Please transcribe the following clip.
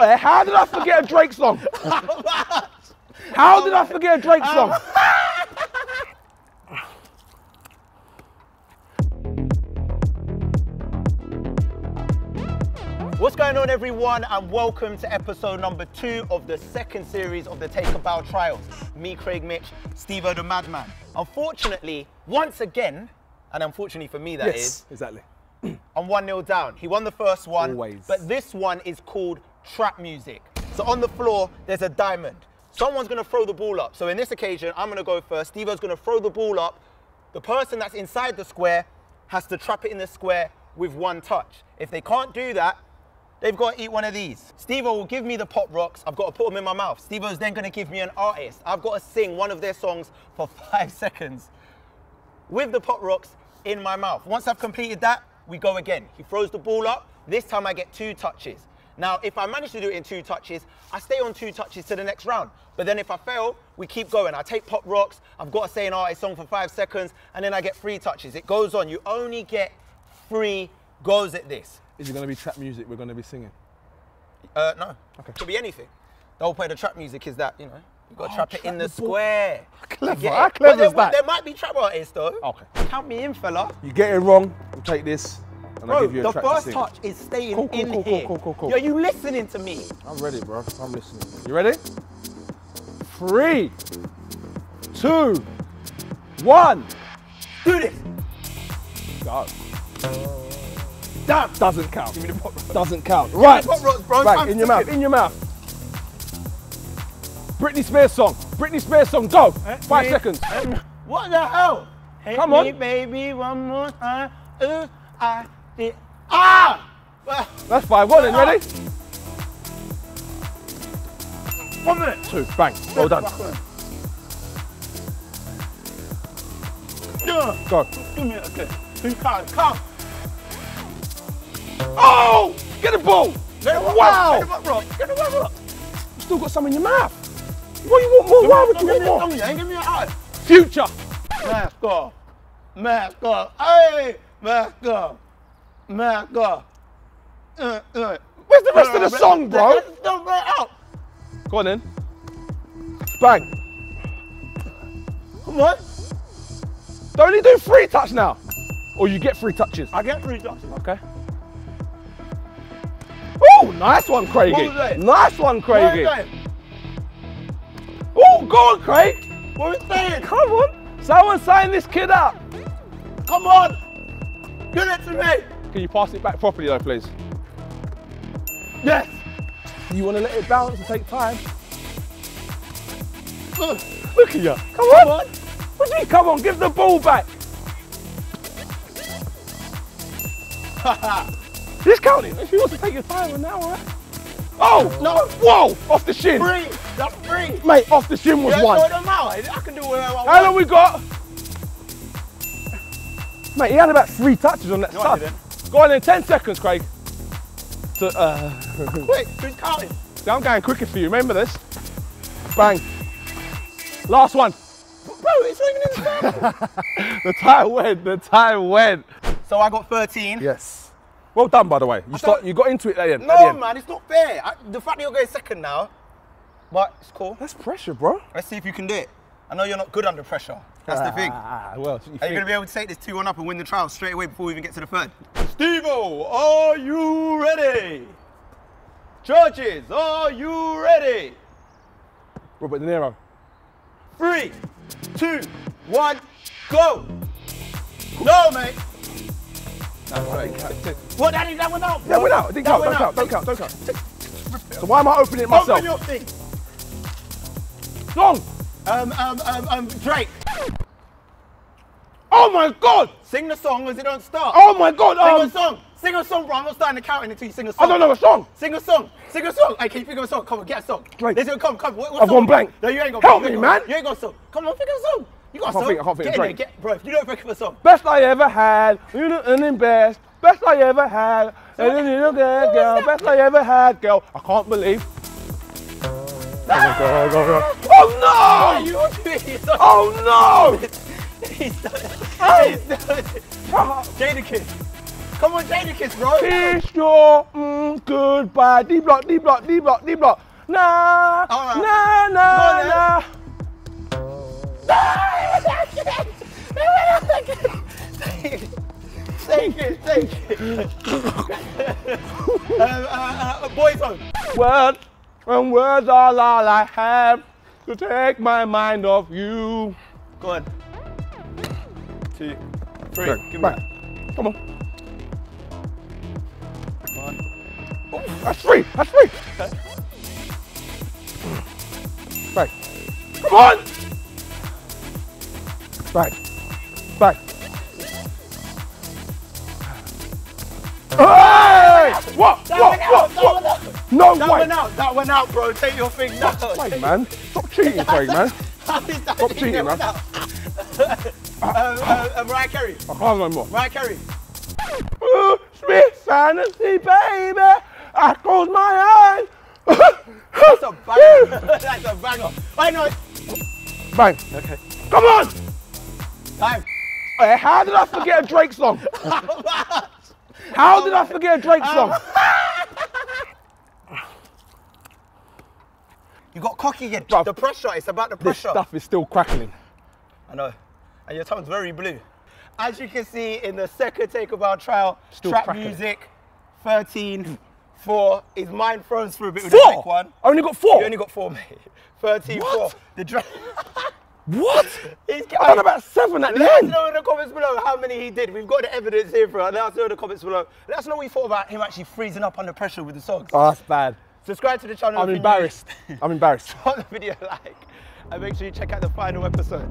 How did I forget a Drake song? How did I forget a Drake oh. song? What's going on, everyone, and welcome to episode number two of the second series of the Take a Bow trials. Me, Craig Mitch, Stevo the Madman. Unfortunately, once again, and unfortunately for me, that is, exactly. I'm 1 0 down. He won the first one, Always. but this one is called trap music. So on the floor, there's a diamond. Someone's gonna throw the ball up. So in this occasion, I'm gonna go first. Stevo's gonna throw the ball up. The person that's inside the square has to trap it in the square with one touch. If they can't do that, they've got to eat one of these. Steve will give me the pop rocks. I've got to put them in my mouth. Steve then gonna give me an artist. I've got to sing one of their songs for five seconds with the pop rocks in my mouth. Once I've completed that, we go again. He throws the ball up. This time I get two touches. Now, if I manage to do it in two touches, I stay on two touches to the next round. But then if I fail, we keep going. I take pop rocks. I've got to say an artist song for five seconds, and then I get three touches. It goes on. You only get three goes at this. Is it going to be trap music we're going to be singing? Uh, no. Okay. Could be anything. The whole point of trap music is that, you know, you got to Oh, trap it in the the square. Clever. How clever there, is that? there might be trap artists, though. Okay. Count me in, fella. You get it wrong, we'll take this, and I'll Bro, give you a the to first sing. touch is staying Cool, cool, in cool, here. cool, cool, cool. Yo, you listening to me? I'm ready, bro. I'm listening. You ready? Three, two, one. Do this. Go. Damn. Doesn't count. Give me the pop rock. Doesn't count. Right. pop rocks, bro. Right, I'm in your mouth. In your mouth. Britney Spears song. Britney Spears song. Go. Five me- seconds. What the hell? Hit Come me, on. baby, one more time. Uh, I did. Ah! That's five. One. Then ready? One minute. Two. Bang. Well done. Yeah. Go. Give me okay. Two cards. Come. Oh! Get the ball. Get the Wow. rock. Get pop rock. Get the pop rock. You still got some in your mouth. What do you want more? Why would you want more? Give me an eye. Future. Mask off. Mask off. Hey! Mask off. Mask off. Uh, uh. Where's the rest of the song, bro? Don't out. Go on then. Bang. Come on. Don't only do three touch now. Or you get three touches. I get three touches. Okay. Oh, nice one, Craigie. What was that? Nice one, Craigie. Oh, go on, Craig. What is that? Come on. Someone sign this kid up. Come on. Give it to me. Can you pass it back properly though, please? Yes. You want to let it bounce and take time? Uh, Look at you. Come on. Come on. What do you mean, come on? Give the ball back. He's counting. If you want to take your time on that one. Oh, No. Whoa, off the shin. Free. That's free. Mate, off the shin was Yeah, one. out. I can do whatever I want. How long we got? Mate, he had about three touches on that No, sub. Go on in 10 seconds, Craig. So, uh, Quick, who's counting? see, I'm going quicker for you, remember this? Bang. Last one. Bro, it's not even in the time. The time went, the time went. so I got 13. Yes. Well done, by the way. You, start, you got into it at the end. at the No, end. man, it's not fair. I, the fact that you're going second now, but it's cool. That's pressure, bro. Let's see if you can do it. I know you're not good under pressure. That's the thing. Ah, well, you Are you think. going to be able to take this 2 1 up and win the trial straight away before we even get to the third? Steve are you ready? Judges, are you ready? Robert De Niro. Three, two, one, go! Go, mate! What? That, that went out. Yeah, bro. went out. It didn't That count. Don't count. Don't count. Don't count. So why am I opening it myself? Open your thing. Song. Um, um, um, um, Drake. Oh my God. Sing the song as it don't start. Oh my God. Sing Um, a song. Sing a song, bro. I'm not starting to count until you sing a song. I don't know a song. Sing a song. Sing a song. Hey, can you think of a song? Come on, get a song. Drake. Listen, come, come. What, what I've song? gone blank. No, you ain't got. Help me, got- man. You ain't got a song. Come on, of a song. You got a song. think- I can't think Get of Drake. there, get, bro. If you don't think of a song. Best I ever had. You know, and then best. Best I ever had. And then you look at girl. Best I ever had, girl. I can't believe. Oh no! You do it. He's done Oh it. He's done it. He's done it. no! Jadakiss. Come on, Jadakiss, bro. Kiss your mm, goodbye. D block, D block, D block, D block. Nah, right. nah, nah, on, nah. Take it, take it. uh, uh, uh, Boyzone. Words and words are all I have to take my mind off you. Go on. Two, three. Back, Give me back. that. Come on. One. That's three. That's three. Back. Come on. Back. Ah! Back. Hey! What? That what? went out, What? that what? went out. No That way. went out. That went out, bro. Take your thing now. Craig, man. Stop cheating, Craig, man. That? Stop cheating, man. uh, uh, uh, Mariah Carey. I can't no more. Mariah Carey. Ooh, sweet fantasy, baby. I close my eyes. That's a banger. That's a banger. I know. Bang. Okay. Come on. Time. Hey, how did I forget a Drake song? How oh did I forget a Drake oh song? You got cocky again. Bruv. The pressure. It's about the pressure. This stuff is still crackling. I know. And your tongue's very blue. As you can see in the second take of our trial, Still trap cracking. music, 13, 4. His mind froze for a bit with Four. the quick one. I only got four. You only got four, mate. 13, What? 4. The dra- what? He's I done about seven at the Let us know in the comments below how many he did. We've got the evidence here for it. Let us know in the comments below. Let us know what you thought about him actually freezing up under pressure with the songs. Oh, that's bad. Subscribe to the channel. I'm if you're new. embarrassed. I'm embarrassed. Drop the video like and make sure you check out the final episode.